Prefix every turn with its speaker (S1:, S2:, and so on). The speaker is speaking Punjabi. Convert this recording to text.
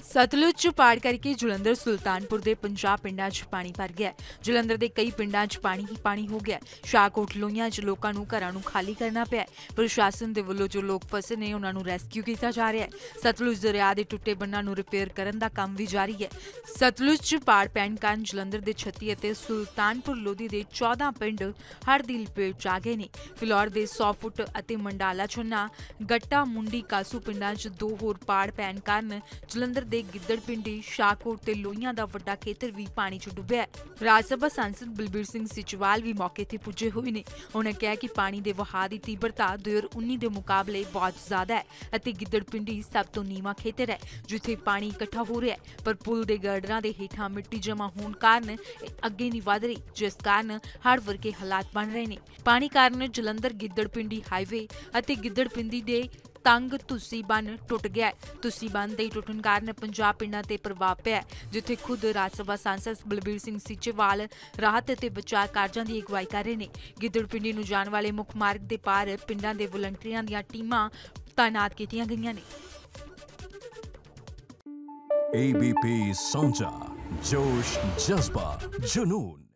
S1: ਸਤਲੁਜ ਪਾੜ ਕਰਕੇ ਜਲੰਧਰ, ਸੁਲਤਾਨਪੁਰ ਦੇ 50 ਪਿੰਡਾਂ 'ਚ ਪਾਣੀ ਭਰ ਗਿਆ ਜਲੰਧਰ ਦੇ ਕਈ ਪਿੰਡਾਂ 'ਚ ਪਾਣੀ ਹੀ ਪਾਣੀ ਹੋ ਗਿਆ ਸ਼ਾਹਕੋਟ, ਲੋਹੀਆਂ 'ਚ ਲੋਕਾਂ ਨੂੰ ਘਰਾਂ ਨੂੰ ਖਾਲੀ ਕਰਨਾ ਪਿਆ ਪ੍ਰਸ਼ਾਸਨ ਦੇ ਵੱਲੋਂ ਜੋ ਲੋਕ ਫਸੇ ਨੇ, ਉਹਨਾਂ ਨੂੰ ਰੈਸਕਿਊ ਕੀਤਾ ਜਾ ਰਿਹਾ ਹੈ। ਸਤਲੁਜ ਦਰਿਆ ਦੇ ਟੁੱਟੇ ਬੰਨਾਂ ਨੂੰ ਰਿਪੇਅਰ ਕਰਨ ਦਾ ਕੰਮ ਵੀ ਜਾਰੀ ਹੈ। ਸਤਲੁਜ 'ਚ ਪਾੜ ਪੈਣ ਕਾਰਨ ਜਲੰਧਰ ਦੇ 36 ਅਤੇ ਸੁਲਤਾਨਪੁਰ ਲੋਧੀ ਦੇ 14 ਪਿੰਡ ਹੜ ਦੀ ਲਪੇਟ 'ਚ ਆ ਗਏ ਨੇ। ਫਿਲੌਰ ਦੇ 100 ਫੁੱਟ ਅਤੇ ਮੰਡਾਲਾ ਛੰਨਾ, ਗੱਟਾ, ਮੁੰਡੀ, ਕਾਸੂ ਪਿੰਡਾਂ 'ਚ ਦੋ ਹੋਰ ਪਾੜ ਪੈਣ ਕਾਰਨ ਜਲੰਧਰ ਦੇ ਗਿੱਦੜ ਪਿੰਡੀ, ਸ਼ਾਹਕੋਟ ਤੇ ਲੋਹੀਆਂ ਦਾ ਵੱਡਾ ਖੇਤਰ ਵੀ ਪਾਣੀ 'ਚ ਡੁੱਬਿਆ ਹੈ। ਰਾਜ ਸਭਾ ਸੰਸਦ ਬਲਬੀਰ ਸਿੰਘ ਸਿਚਵਾਲ ਵੀ ਮੌਕੇ ਤੇ ਪੁੱਜੇ ਹੋਏ ਨੇ। ਉਹਨਾਂ ਕਿਹਾ ਕਿ ਪਾਣੀ ਦੇ ਵਹਾਅ ਦੀ ਤੀਬਰਤਾ 2019 ਦੇ ਮੁਕਾਬਲੇ ਬਹੁਤ ਜ਼ਿਆਦਾ ਹੈ ਅਤੇ ਗਿੱਦੜ ਸਭ ਤੋਂ ਨੀਵਾਂ ਖੇਤਰ ਹੈ, ਜਿੱਥੇ ਪਾਣੀ ਇਕੱਠਾ ਹੋ ਰਿਹਾ ਹੈ। ਪਰ ਪੁਲ ਦੇ ਗਰਡਰਾਂ ਦੇ ਹੇਠਾਂ ਮਿੱਟੀ ਜਮ੍ਹਾਂ ਹੋਣ ਕਾਰਨ ਅੱਗੇ ਨਹੀਂ ਵਧ ਰਹੀ, ਜਿਸ ਕਾਰਨ ਹੜ੍ਹ ਵਰਗੇ ਹਾਲਾਤ ਬਣ ਰਹੇ ਨੇ। ਪਾਣੀ ਕਾਰਨ ਜਲੰਧਰ ਗਿੱਦੜ ਪਿੰਡੀ ਹਾਈਵੇ ਅਤੇ ਗਿੱਦੜ ਪਿੰਡੀ ਦੇ ਤੰਗ ਤੁਸੀਂ ਬੰਨ ਟੁੱਟ ਗਿਆ ਤੁਸੀਂ ਬੰਨ ਦੇ ਟੁੱਟਣ ਕਾਰਨ ਪੰਜਾਬ ਪਿੰਡਾਂ ਤੇ ਪ੍ਰਭਾਵ ਪਿਆ ਜਿੱਥੇ ਖੁਦ ਰਾਜ ਸਭਾ ਸਾਂਸਦ ਬਲਬੀਰ ਸਿੰਘ ਸੀਚੇਵਾਲ ਰਾਹਤ ਅਤੇ ਬਚਾਅ ਕਾਰਜਾਂ ਦੀ ਅਗਵਾਈ ਕਰ ਰਹੇ ਨੇ। ਗਿੱਦੜਪਿੰਡੀ ਨੂੰ ਜਾਣ ਵਾਲੇ ਮੁੱਖ ਮਾਰਗ ਦੇ ਪਾਰ ਪਿੰਡਾਂ ਦੇ ਵਲੰਟੀਅਰਾਂ ਦੀਆਂ ਟੀਮਾਂ ਤਾਇਨਾਤ ਕੀਤੀਆਂ ਗਈਆਂ ਨੇ।
S2: ABP ਸਾਂਝਾ ਜੋਸ਼, ਜਜ਼ਬਾ, ਜਨੂਨ।